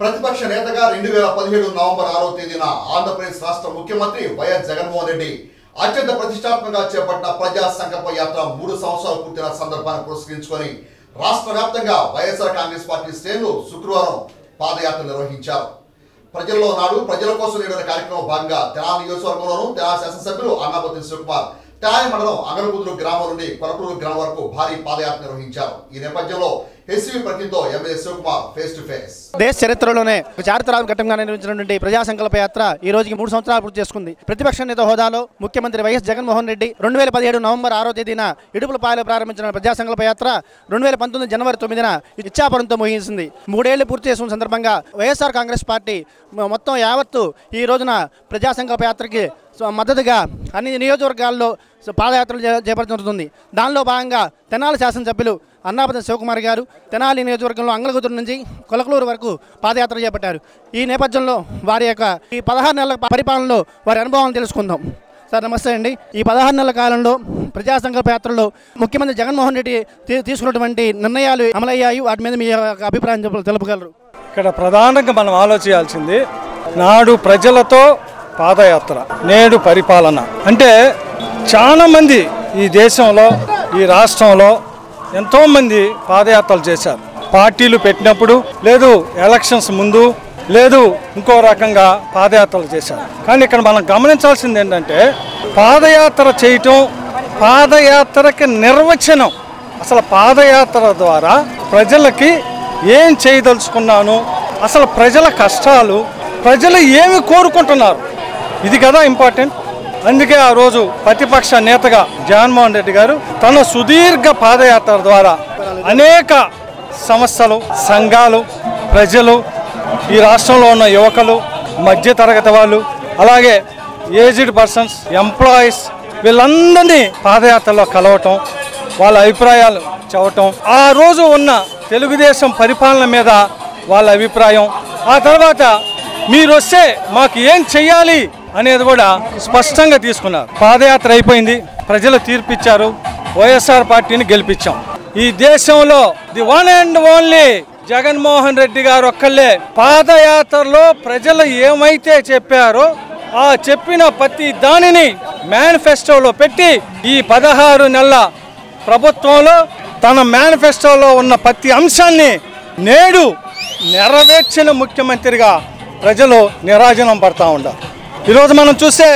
ప్రతిపక్ష నేతగా రెండు వేల పదిహేడు నవంబర్ ఆరో తేదీన ఆంధ్రప్రదేశ్ రాష్ట్ర ముఖ్యమంత్రి వైఎస్ జగన్మోహన్ రెడ్డి అత్యంత ప్రతిష్టాత్మకంగా చేపట్టిన ప్రజా సంకల్ప యాత్ర మూడు సంవత్సరాలు పూర్తిన సందర్భాన్ని పురస్కరించుకొని రాష్ట్ర వ్యాప్తంగా వైఎస్ఆర్ కాంగ్రెస్ పార్టీ శ్రేణులు శుక్రవారం పాదయాత్ర నిర్వహించారు. ప్రజల్లో నాడు ప్రజల కోసం నేడు కార్యక్రమం భాగంగా తెలంగాణ నియోజకవర్గంలోనూ తెనాలి శాసనసభ్యులు అన్నాపతి శివకుమార్ తెనాలి మండలం అంగనకుదురు గ్రామం నుండి కొరటూరు గ్రామం వరకు భారీ పాదయాత్ర నిర్వహించారు. ఈ నేపథ్యంలో దేశ చరిత్రలోనే చారిత్రాత్మక ఘట్టంగా నిర్మించినటువంటి ప్రజా సంకల్ప యాత్ర ఈ రోజుకి మూడు సంవత్సరాలు పూర్తి చేసుకుంది. ప్రతిపక్ష నేత హోదాలో ముఖ్యమంత్రి వైఎస్ జగన్మోహన్ రెడ్డి రెండు వేల పదిహేడు నవంబర్ ఆరో తేదీన ఇడుపులపాయలో ప్రారంభించిన ప్రజా సంకల్ప యాత్ర రెండు వేల పంతొమ్మిది జనవరి తొమ్మిదిన ఇచ్చాపురంతో ముగించింది మూడేళ్ళు పూర్తి చేసుకున్న సందర్భంగా వైఎస్ఆర్ కాంగ్రెస్ పార్టీ మొత్తం యావత్తు ఈ రోజున ప్రజా సంకల్ప యాత్రకి మద్దతుగా అన్ని నియోజకవర్గాల్లో పాదయాత్రలు చే- చేపడుతుంది దానిలో భాగంగా తెనాలి శాసనసభ్యులు అన్నాపతి శివకుమార్ గారు తెనాలి నియోజకవర్గంలో అంగళగుతురు నుంచి కొలకలూరు వరకు పాదయాత్ర చేపట్టారు. ఈ నేపథ్యంలో వారి యొక్క ఈ పదహారు నెలల పరిపాలనలో వారి అనుభవాలను తెలుసుకుందాం. సార్ నమస్తే అండి. ఈ పదహారు నెలల కాలంలో ప్రజా సంకల్ప యాత్రలో ముఖ్యమంత్రి జగన్మోహన్ రెడ్డి తీ- తీసుకున్నటువంటి నిర్ణయాలు అమలయ్యాయి. వాటి మీద మీ యొక్క అభిప్రాయం తెలుపగలరు. ఇక్కడ ప్రధానంగా మనం ఆలోచించాల్సింది నాడు ప్రజలతో పాదయాత్ర నేడు పరిపాలన. అంటే చాలా మంది ఈ దేశంలో ఈ రాష్ట్రంలో ఎంతోమంది పాదయాత్రలు చేశారు. పార్టీలు పెట్టినప్పుడు లేదు ఎలక్షన్స్ ముందు లేదు ఇంకో రకంగా పాదయాత్రలు చేశారు. కానీ ఇక్కడ మనం గమనించాల్సింది ఏంటంటే పాదయాత్ర చేయటం పాదయాత్రకి నిర్వచనం. అసలు పాదయాత్ర ద్వారా ప్రజలకి ఏం చేయదలుచుకున్నాను అసలు ప్రజల కష్టాలు ప్రజలు ఏమి కోరుకుంటున్నారు? ఇది కదా ఇంపార్టెంట్. అందుకే ఆ రోజు ప్రతిపక్ష నేతగా జగన్మోహన్ రెడ్డి గారు తన సుదీర్ఘ పాదయాత్ర ద్వారా అనేక సంస్థలు సంఘాలు ప్రజలు ఈ రాష్ట్రంలో ఉన్న యువకులు మధ్యతరగతి వాళ్ళు అలాగే ఏజ్డ్ పర్సన్స్ ఎంప్లాయీస్ వీళ్ళందరినీ పాదయాత్రలో కలవటం వాళ్ళ అభిప్రాయాలు చెప్పటం ఆ రోజు ఉన్న తెలుగుదేశం పరిపాలన మీద వాళ్ళ అభిప్రాయం. ఆ తర్వాత మీరు వస్తే మాకు ఏం చెయ్యాలి? అనేది కూడా స్పష్టంగా తీసుకున్నారు. పాదయాత్ర అయిపోయింది. ప్రజలు తీర్పిచ్చారు. వైఎస్ఆర్ పార్టీని గెలిపించాం ఈ దేశంలో the one and only Jaganmohan Reddy గారు ఒక్కళ్ళే. పాదయాత్రలో ప్రజలు ఏమైతే చెప్పారో ఆ చెప్పిన ప్రతి దానిని మేనిఫెస్టోలో పెట్టి ఈ పదహారు నెలల ప్రభుత్వంలో తన మేనిఫెస్టోలో ఉన్న ప్రతి అంశాన్ని నేడు నెరవేర్చిన ముఖ్యమంత్రిగా ప్రజలు నిరాజనం పడతా ఉన్నారు. ఈరోజు మనం చూస్తే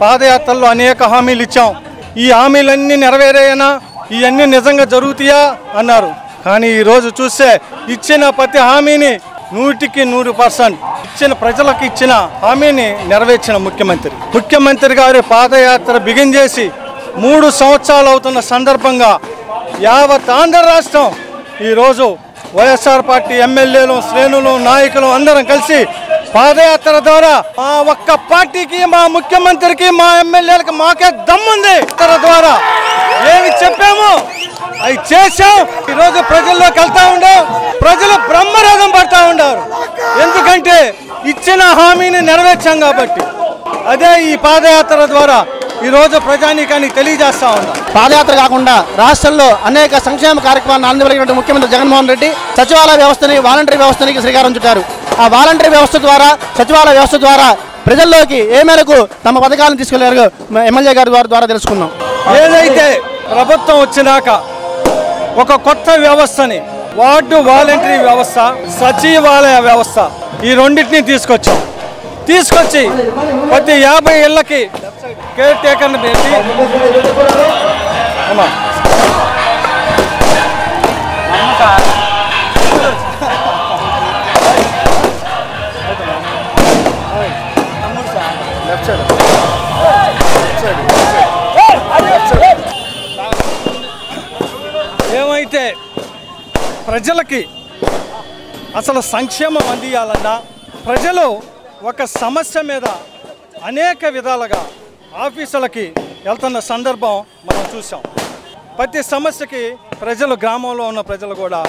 పాదయాత్రలో అనేక హామీలు ఇచ్చాం. ఈ హామీలన్నీ నెరవేరాయనా? ఇవన్నీ నిజంగా జరుగుతాయా? అన్నారు. కానీ ఈరోజు చూస్తే ఇచ్చిన ప్రతి హామీని నూటికి నూరు పర్సెంట్ ఇచ్చిన ప్రజలకు ఇచ్చిన హామీని నెరవేర్చిన ముఖ్యమంత్రి. ముఖ్యమంత్రి గారి పాదయాత్ర బిగిన్ చేసి మూడు సంవత్సరాలు అవుతున్న సందర్భంగా యావత్ ఆంధ్ర రాష్ట్రం ఈరోజు వైఎస్ఆర్ పార్టీ ఎమ్మెల్యేలు శ్రేణులు నాయకులు అందరం కలిసి పాదయాత్ర ద్వారా మా ఒక్క పార్టీకి మా ముఖ్యమంత్రికి మా ఎమ్మెల్యేలకు మాకే దమ్ముంది. యాత్ర ద్వారా ఏమి చెప్పాము అవి చేశాం. ఈరోజు ప్రజల్లోకి వెళ్తా ఉండే. ప్రజలు బ్రహ్మరథం పడతా ఉండారు. ఎందుకంటే ఇచ్చిన హామీని నెరవేర్చాం కాబట్టి. అదే ఈ పాదయాత్ర ద్వారా ఈరోజు ప్రజానీకానికి తెలియజేస్తా ఉన్నాం. పాదయాత్ర కాకుండా రాష్ట్రంలో అనేక సంక్షేమ కార్యక్రమాలను అందించగలిగినటువంటి ముఖ్యమంత్రి జగన్మోహన్ రెడ్డి సచివాలయ వ్యవస్థని వాలంటరీ వ్యవస్థనికి శ్రీకారం చుట్టారు ఆ వాలంటరీ వ్యవస్థ ద్వారా సచివాలయ వ్యవస్థ ద్వారా ప్రజల్లోకి ఏ మేరకు తమ పథకాలను తీసుకెళ్ళారు ఎమ్మెల్యే గారి ద్వారా ద్వారా తెలుసుకుందాం. ఏదైతే ప్రభుత్వం వచ్చినాక ఒక కొత్త వ్యవస్థని వార్డు వాలంటరీ వ్యవస్థ సచివాలయ వ్యవస్థ ఈ రెండింటిని తీసుకొచ్చాం. తీసుకొచ్చి ప్రతి యాభై ఏళ్ళకి కేర్ టేకర్ని పెట్టి. ఏమైతే ప్రజలకి అసలు సంక్షేమం అందియాలన్నా ప్రజలు ఒక సమస్య మీద అనేక విధాలుగా ఆఫీసులకి వెళ్తున్న సందర్భం మనం చూసాం ప్రతి సమస్యకి ప్రజలు గ్రామంలో ఉన్న ప్రజలు కూడా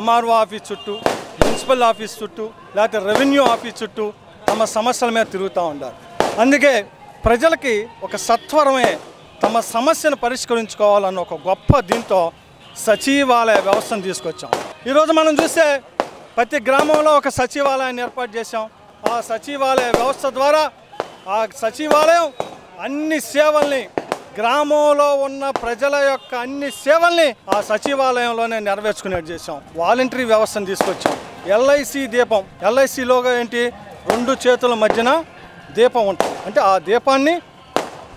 ఎంఆర్ఓ ఆఫీస్ చుట్టూ మున్సిపల్ ఆఫీస్ చుట్టూ లేకపోతే రెవెన్యూ ఆఫీస్ చుట్టూ తమ సమస్యల మీద తిరుగుతూ ఉంటారు అందుకే ప్రజలకి ఒక సత్వరమే తమ సమస్యను పరిష్కరించుకోవాలన్న ఒక గొప్ప దీంతో సచివాలయ వ్యవస్థను తీసుకొచ్చాం. ఈరోజు మనం చూస్తే ప్రతి గ్రామంలో ఒక సచివాలయాన్ని ఏర్పాటు చేశాం. ఆ సచివాలయ వ్యవస్థ ద్వారా ఆ సచివాలయం అన్ని సేవల్ని గ్రామంలో ఉన్న ప్రజల యొక్క అన్ని సేవల్ని ఆ సచివాలయంలోనే నెరవేర్చుకునేట్టు చేశాం. వాలంటరీ వ్యవస్థను తీసుకొచ్చాం. ఎల్ఐసి దీపం ఎల్ఐసిలోగా ఏంటి? రెండు చేతుల మధ్యన దీపం ఉంటుంది. అంటే ఆ దీపాన్ని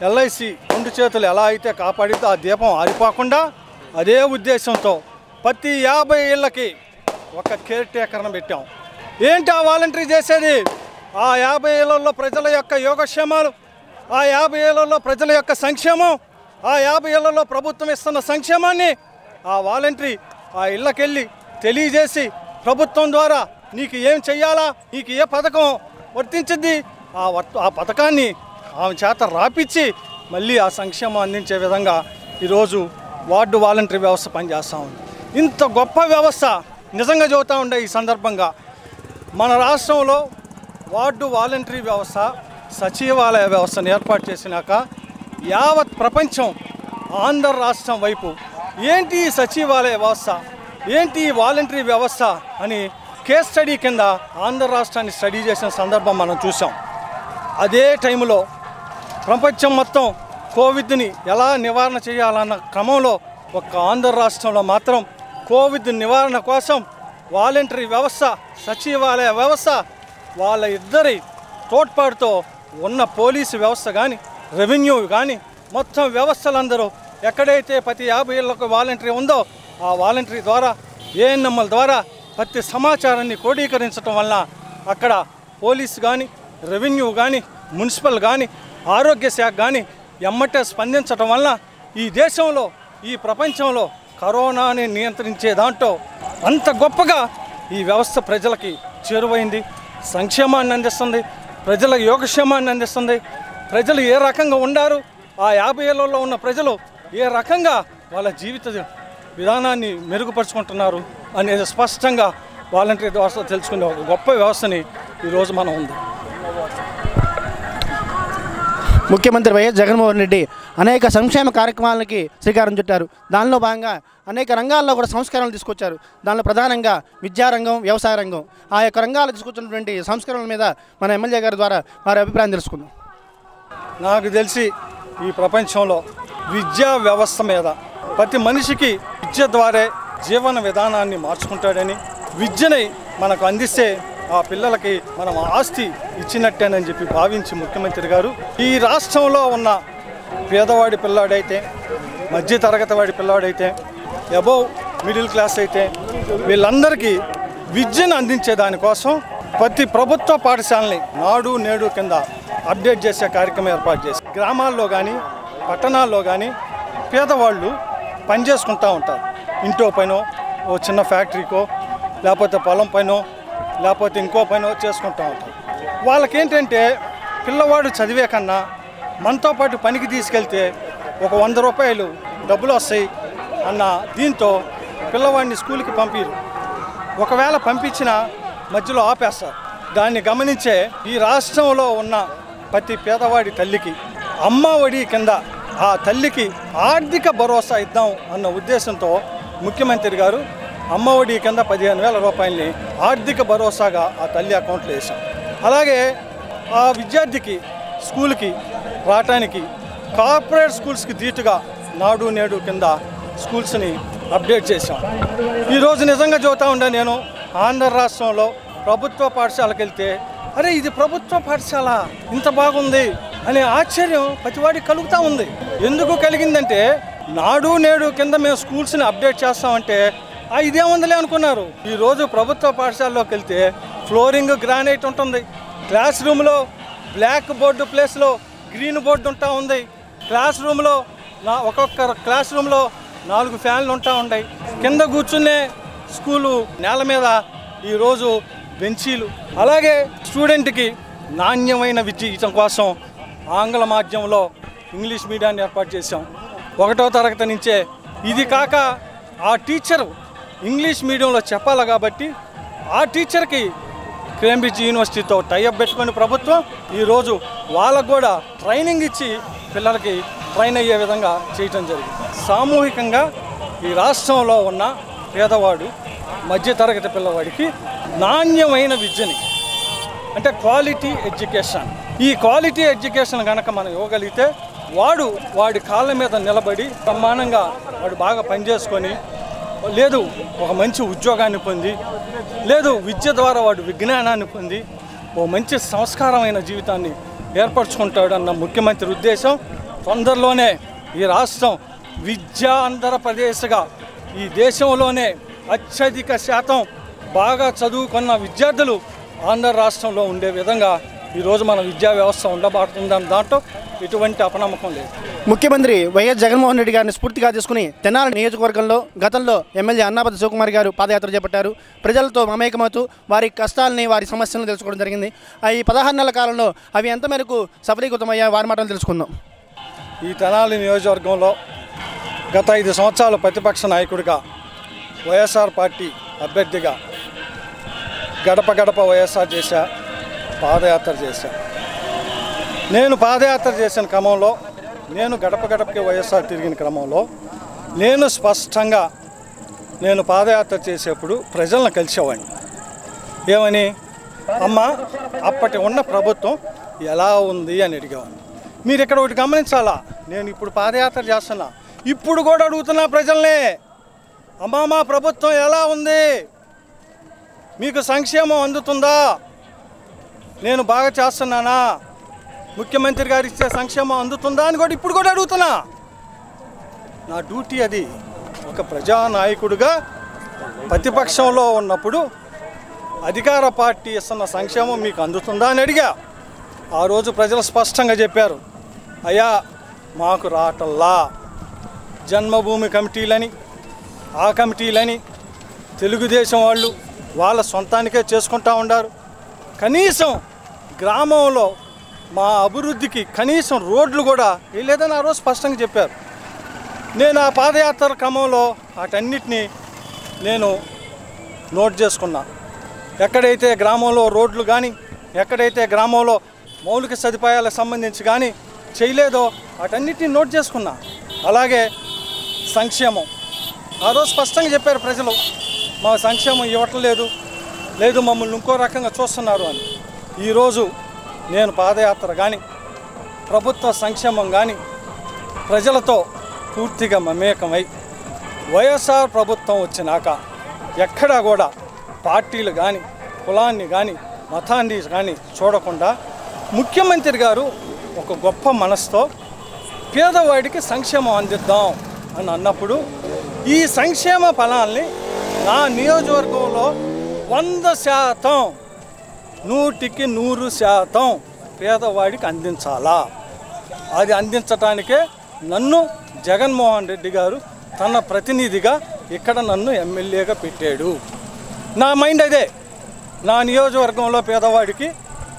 ఎల్ఐసి రెండు చేతులు ఎలా అయితే కాపాడితే ఆ దీపం ఆరిపోకుండా అదే ఉద్దేశంతో ప్రతి యాభై ఏళ్ళకి ఒక కేర్ టేకర్ను పెట్టాం. ఏంటి ఆ వాలంటరీ చేసేది? ఆ యాభై ఏళ్ళల్లో ప్రజల యొక్క యోగక్షేమాలు ఆ యాభై ఏళ్ళలో ప్రజల యొక్క సంక్షేమం ఆ యాభై ఏళ్ళలో ప్రభుత్వం ఇస్తున్న సంక్షేమాన్ని ఆ వాలంటరీ ఆ ఇళ్ళకెళ్ళి తెలియజేసి ప్రభుత్వం ద్వారా నీకు ఏం చెయ్యాలా నీకు ఏ పథకం వర్తించింది ఆ ఆ పథకాన్ని ఆమె చేత రాపిచ్చి మళ్ళీ ఆ సంక్షేమం అందించే విధంగా ఈరోజు వార్డు వాలంటరీ వ్యవస్థ పనిచేస్తూ ఉంది. ఇంత గొప్ప వ్యవస్థ నిజంగా చెబుతూ ఉండే ఈ సందర్భంగా మన రాష్ట్రంలో వార్డు వాలంటరీ వ్యవస్థ సచివాలయ వ్యవస్థను ఏర్పాటు చేసినాక యావత్ ప్రపంచం ఆంధ్ర రాష్ట్రం వైపు ఏంటి ఈ సచివాలయ వ్యవస్థ? ఏంటి ఈ వాలంటరీ వ్యవస్థ? అని కేస్ స్టడీ కింద ఆంధ్ర రాష్ట్రాన్ని స్టడీ చేసిన సందర్భం మనం చూసాం అదే టైంలో ప్రపంచం మొత్తం కోవిడ్ని ఎలా నివారణ చేయాలన్న క్రమంలో ఒక ఆంధ్ర రాష్ట్రంలో మాత్రం కోవిడ్ నివారణ కోసం వాలంటరీ వ్యవస్థ సచివాలయ వ్యవస్థ వాళ్ళ ఇద్దరి తోడ్పాటుతో ఉన్న పోలీసు వ్యవస్థ కానీ రెవెన్యూ కానీ మొత్తం వ్యవస్థలందరూ ఎక్కడైతే ప్రతి యాభై ఏళ్ళకు వాలంటరీ ఉందో ఆ వాలంటరీ ద్వారా ఏఎన్ఎంఎల్ ద్వారా ప్రతి సమాచారాన్ని క్రోడీకరించడం వల్ల అక్కడ పోలీసు కానీ రెవెన్యూ కానీ మున్సిపల్ కానీ ఆరోగ్య శాఖ కానీ ఎమ్మటే స్పందించడం వల్ల ఈ దేశంలో ఈ ప్రపంచంలో కరోనాని నియంత్రించే దాంట్లో అంత గొప్పగా ఈ వ్యవస్థ ప్రజలకి చేరువైంది సంక్షేమాన్ని అందిస్తుంది ప్రజల యోగక్షేమాన్ని అందిస్తుంది. ప్రజలు ఏ రకంగా ఉండారు? ఆ యాభై ఏళ్ళలో ఉన్న ప్రజలు ఏ రకంగా వాళ్ళ జీవిత విధానాన్ని మెరుగుపరుచుకుంటున్నారు అనేది స్పష్టంగా వాలంటీర్ వ్యవస్థ తెలుసుకునే ఒక గొప్ప వ్యవస్థని ఈరోజు మనం ఉంది. ముఖ్యమంత్రి వైఎస్ జగన్మోహన్ రెడ్డి అనేక సంక్షేమ కార్యక్రమాలకి శ్రీకారం చుట్టారు. దానిలో భాగంగా అనేక రంగాల్లో కూడా సంస్కరణలు తీసుకొచ్చారు. దానిలో ప్రధానంగా విద్యారంగం వ్యవసాయ రంగం. ఆ యొక్క రంగాలు తీసుకొచ్చినటువంటి సంస్కరణల మీద మన ఎమ్మెల్యే గారి ద్వారా వారి అభిప్రాయం తెలుసుకుందాం. నాకు తెలిసి ఈ ప్రపంచంలో విద్యా వ్యవస్థ మీద ప్రతి మనిషికి విద్య ద్వారా జీవన విధానాన్ని మార్చుకుంటాడని విద్యని మనకు అందిస్తే ఆ పిల్లలకి మనం ఆస్తి ఇచ్చినట్టేనని చెప్పి భావించి ముఖ్యమంత్రి గారు ఈ రాష్ట్రంలో ఉన్న పేదవాడి పిల్లాడైతే మధ్యతరగతి వాడి పిల్లాడైతే అబోవ్ మిడిల్ క్లాస్ అయితే వీళ్ళందరికీ విద్యను అందించే దానికోసం ప్రతి ప్రభుత్వ పాఠశాలని నాడు నేడు కింద అప్డేట్ చేసే కార్యక్రమం ఏర్పాటు చేసి గ్రామాల్లో కానీ పట్టణాల్లో కానీ పేదవాళ్ళు పనిచేసుకుంటూ ఉంటారు. ఇంటో పైనో ఓ చిన్న ఫ్యాక్టరీకో లేకపోతే పొలం పైనో లేకపోతే ఇంకో పని చేసుకుంటూ ఉంటారు వాళ్ళకేంటంటే పిల్లవాడు చదివే కన్నా మనతో పాటు పనికి తీసుకెళ్తే ఒక వంద రూపాయలు డబ్బులు వస్తాయి అన్న దీంతో పిల్లవాడిని స్కూల్కి పంపిరు. ఒకవేళ పంపించిన మధ్యలో ఆపేస్తారు. దాన్ని గమనించే ఈ రాష్ట్రంలో ఉన్న ప్రతి పేదవాడి తల్లికి అమ్మ ఒడి కింద ఆ తల్లికి ఆర్థిక భరోసా ఇద్దాం అన్న ఉద్దేశంతో ముఖ్యమంత్రి గారు అమ్మ ఒడి కింద పదిహేను వేల రూపాయలని ఆర్థిక భరోసాగా ఆ తల్లి అకౌంట్లో వేశాం. అలాగే ఆ విద్యార్థికి స్కూల్కి రావటానికి కార్పొరేట్ స్కూల్స్కి ధీటుగా నాడు నేడు కింద స్కూల్స్ని అప్డేట్ చేశాం. ఈరోజు నిజంగా చూతా ఉండే నేను ఆంధ్ర రాష్ట్రంలో ప్రభుత్వ పాఠశాలకు వెళ్తే అరే ఇది ప్రభుత్వ పాఠశాల ఇంత బాగుంది అనే ఆశ్చర్యం ప్రతివాడికి కలుగుతూ ఉంది. ఎందుకు కలిగిందంటే నాడు నేడు కింద మేము స్కూల్స్ని అప్డేట్ చేస్తామంటే ఇదేముందిలే అనుకున్నారు. ఈరోజు ప్రభుత్వ పాఠశాలలోకి వెళ్తే ఫ్లోరింగ్ గ్రానైట్ ఉంటుంది. క్లాస్ రూమ్లో బ్లాక్ బోర్డు ప్లేస్లో గ్రీన్ బోర్డు ఉంటా ఉంది. క్లాస్ రూమ్లో నా ఒక్కొక్క క్లాస్ రూమ్లో నాలుగు ఫ్యాన్లు ఉంటా ఉన్నాయి కింద కూర్చునే స్కూలు నేల మీద ఈరోజు బెంచీలు. అలాగే స్టూడెంట్కి నాణ్యమైన విద్య ఇవ్వడం కోసం ఆంగ్ల మాధ్యమంలో ఇంగ్లీష్ మీడియాన్ని ఏర్పాటు చేశాం. ఒకటో తరగతి నుంచే. ఇది కాక ఆ టీచరు ఇంగ్లీష్ మీడియంలో చెప్పాలి కాబట్టి ఆ టీచర్కి కేంబ్రిడ్జ్ యూనివర్సిటీతో టైఅప్ పెట్టుకుని ప్రభుత్వం ఈరోజు వాళ్ళకు కూడా ట్రైనింగ్ ఇచ్చి పిల్లలకి ట్రైన్ అయ్యే విధంగా చేయటం జరిగింది. సామూహికంగా ఈ రాష్ట్రంలో ఉన్న పేదవాడు మధ్యతరగతి పిల్లవాడికి నాణ్యమైన విద్యని అంటే క్వాలిటీ ఎడ్యుకేషన్ ఈ క్వాలిటీ ఎడ్యుకేషన్ కనుక మనం ఇవ్వగలిగితే వాడు వాడి కాళ్ళ మీద నిలబడి బ్రహ్మాండంగా వాడు బాగా పనిచేసుకొని లేదు ఒక మంచి ఉద్యోగాన్ని పొంది లేదు విద్య ద్వారా వాడు విజ్ఞానాన్ని పొంది ఓ మంచి సంస్కారమైన జీవితాన్ని ఏర్పరచుకుంటాడన్న ముఖ్యమంత్రి ఉద్దేశం తొందరలోనే ఈ రాష్ట్రం విద్యా ఆంధ్రప్రదేశ్గా ఈ దేశంలోనే అత్యధిక శాతం బాగా చదువుకున్న విద్యార్థులు ఆంధ్ర రాష్ట్రంలో ఉండే విధంగా ఈరోజు మన విద్యా వ్యవస్థ ఉండబడుతుందని దాంట్లో ఎటువంటి అపనమ్మకం లేదు. ముఖ్యమంత్రి వైఎస్ జగన్మోహన్ రెడ్డి గారిని స్ఫూర్తిగా తీసుకుని తెనాలి నియోజకవర్గంలో గతంలో ఎమ్మెల్యే అన్నాపతి శివకుమార్ గారు పాదయాత్ర చేపట్టారు. ప్రజలతో మమేకమవుతూ వారి కష్టాలని వారి సమస్యలను తెలుసుకోవడం జరిగింది. ఈ పదహారు నెలల కాలంలో అవి ఎంత మేరకు సఫలీకృతమయ్యా వారి మాటలు తెలుసుకుందాం. ఈ తెనాలి నియోజకవర్గంలో గత ఐదు సంవత్సరాలు ప్రతిపక్ష నాయకుడిగా వైఎస్ఆర్ పార్టీ అభ్యర్థిగా గడప గడప వైఎస్ఆర్ చేశా పాదయాత్ర చేశా. నేను పాదయాత్ర చేసిన క్రమంలో నేను గడప గడపకి వైఎస్ఆర్ తిరిగిన క్రమంలో నేను స్పష్టంగా నేను పాదయాత్ర చేసేప్పుడు ప్రజలను కలిసేవాడిని. ఏమని? అమ్మ అప్పటి ఉన్న ప్రభుత్వం ఎలా ఉంది అని అడిగేవాడిని. మీరు ఇక్కడ ఒకటి గమనించాలా? నేను ఇప్పుడు పాదయాత్ర చేస్తున్నా. ఇప్పుడు కూడా అడుగుతున్నా ప్రజల్ని అమ్మా మా ప్రభుత్వం ఎలా ఉంది? మీకు సంక్షేమం అందుతుందా? నేను బాగా చేస్తున్నానా? ముఖ్యమంత్రి గారు ఇచ్చే సంక్షేమం అందుతుందా అని కూడా ఇప్పుడు కూడా అడుగుతున్నా. నా డ్యూటీ అది ఒక ప్రజానాయకుడిగా ప్రతిపక్షంలో ఉన్నప్పుడు అధికార పార్టీ ఇస్తున్న సంక్షేమం మీకు అందుతుందా అని అడిగా. ఆ రోజు ప్రజలు స్పష్టంగా చెప్పారు. అయ్యా మాకు రాటల్లా. జన్మభూమి కమిటీలని ఆ కమిటీలని తెలుగుదేశం వాళ్ళు వాళ్ళ సొంతానికే చేసుకుంటా ఉండారు. కనీసం గ్రామంలో మా అభివృద్ధికి కనీసం రోడ్లు కూడా వేయలేదని ఆ రోజు స్పష్టంగా చెప్పారు. నేను ఆ పాదయాత్ర క్రమంలో వాటన్నిటినీ నేను నోట్ చేసుకున్నా. ఎక్కడైతే గ్రామంలో రోడ్లు కానీ ఎక్కడైతే గ్రామంలో మౌలిక సదుపాయాలకు సంబంధించి కానీ చేయలేదో వాటన్నిటిని నోట్ చేసుకున్నా. అలాగే సంక్షేమం. ఆ రోజు స్పష్టంగా చెప్పారు ప్రజలు మా సంక్షేమం ఇవ్వట్లేదు లేదు మమ్మల్ని ఇంకో రకంగా చూస్తున్నారు అని. ఈరోజు నేను పాదయాత్ర కానీ ప్రభుత్వ సంక్షేమం కానీ ప్రజలతో పూర్తిగా మమేకమై వైఎస్ఆర్ ప్రభుత్వం వచ్చినాక ఎక్కడా కూడా పార్టీలు కానీ కులాన్ని కానీ మతాన్ని కానీ చూడకుండా ముఖ్యమంత్రి గారు ఒక గొప్ప మనసుతో పేదవాడికి సంక్షేమం అందిద్దాం అని అన్నప్పుడు ఈ సంక్షేమ ఫలాల్ని నా నియోజకవర్గంలో వంద శాతం నూటికి నూరు శాతం పేదవాడికి అందించాలా? అది అందించటానికే నన్ను జగన్మోహన్ రెడ్డి గారు తన ప్రతినిధిగా ఇక్కడ నన్ను ఎమ్మెల్యేగా పెట్టాడు. నా మైండ్ అదే. నా నియోజకవర్గంలో పేదవాడికి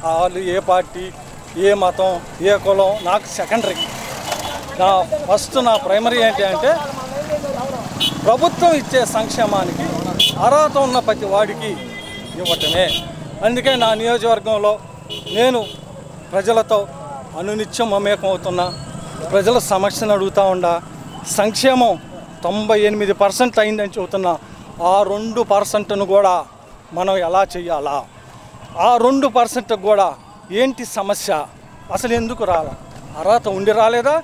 వాళ్ళు ఏ పార్టీ ఏ మతం ఏ కులం నాకు సెకండరీ. నా ఫస్ట్ నా ప్రైమరీ ఏంటి అంటే ప్రభుత్వం ఇచ్చే సంక్షేమానికి అర్హత ఉన్న ప్రతి వాడికి ఇవ్వటమే. అందుకే నా నియోజకవర్గంలో నేను ప్రజలతో అనునిత్యం మమేకం అవుతున్నా ప్రజల సమస్యను అడుగుతూ ఉండా. సంక్షేమం తొంభై ఎనిమిది పర్సెంట్ అయిందని చెబుతున్నా. ఆ రెండు పర్సెంట్ను కూడా మనం ఎలా చేయాలా? ఆ రెండు పర్సెంట్ కూడా ఏంటి సమస్య? అసలు ఎందుకు రాలా? అర్హత ఉండి రాలేదా?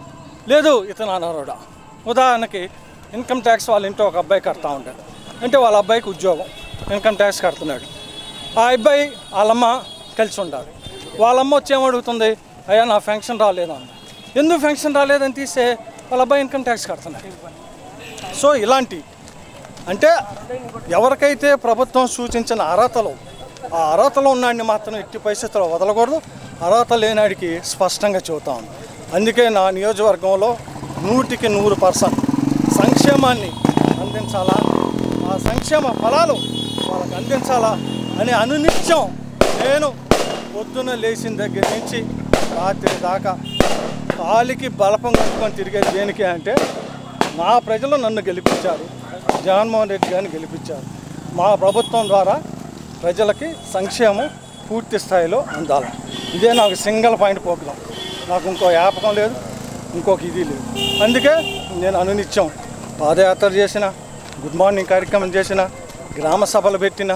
లేదు ఇతను అనర్హుడా? ఉదాహరణకి ఇన్కమ్ ట్యాక్స్ వాళ్ళ ఇంట్లో ఒక అబ్బాయి కడతా ఉంటాడు. అంటే వాళ్ళ అబ్బాయికి ఉద్యోగం. ఇన్కమ్ ట్యాక్స్ కడుతున్నాడు. ఆ అబ్బాయి వాళ్ళమ్మ కలిసి ఉండాలి వాళ్ళమ్మ వచ్చి ఏమడుగుతుంది అయ్యా నా ఫంక్షన్ రాలేదు అంది. ఎందుకు ఫంక్షన్ రాలేదని తీస్తే వాళ్ళ అబ్బాయి ఇన్కమ్ ట్యాక్స్ కడుతున్నారు? సో ఇలాంటి అంటే ఎవరికైతే ప్రభుత్వం సూచించిన అర్హతలు ఆ అర్హతలు ఉన్నాడిని మాత్రం ఎట్టి పరిస్థితుల్లో వదలకూడదు. అర్హత లేనాడికి స్పష్టంగా చెబుతా ఉంది అందుకే నా నియోజకవర్గంలో నూటికి నూరు పర్సెంట్ సంక్షేమాన్ని అందించాలా? ఆ సంక్షేమ ఫలాలు వాళ్ళకి అందించాలా? అని అనునిత్యం నేను పొద్దున లేచిన దగ్గర నుంచి రాత్రి దాకా కాలికి బలపం కట్టుకొని తిరిగేది దేనికి అంటే నా ప్రజలు నన్ను గెలిపించారు. జగన్మోహన్ రెడ్డి గారిని గెలిపించారు. మా ప్రభుత్వం ద్వారా ప్రజలకి సంక్షేమం పూర్తి స్థాయిలో అందాలి. ఇదే నాకు సింగిల్ పాయింట్ ప్రోగ్రాం. నాకు ఇంకో యాపకం లేదు ఇంకొక ఇది లేదు. అందుకే నేను అనునిత్యం పాదయాత్ర చేసిన గుడ్ మార్నింగ్ కార్యక్రమం చేసిన గ్రామ సభలు పెట్టిన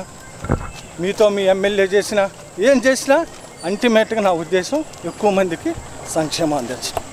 మీతో మీ ఎమ్మెల్యే చేసినా ఏం చేసినా అల్టిమేట్గా నా ఉద్దేశం ఎక్కువ మందికి సంక్షేమం అందించడం.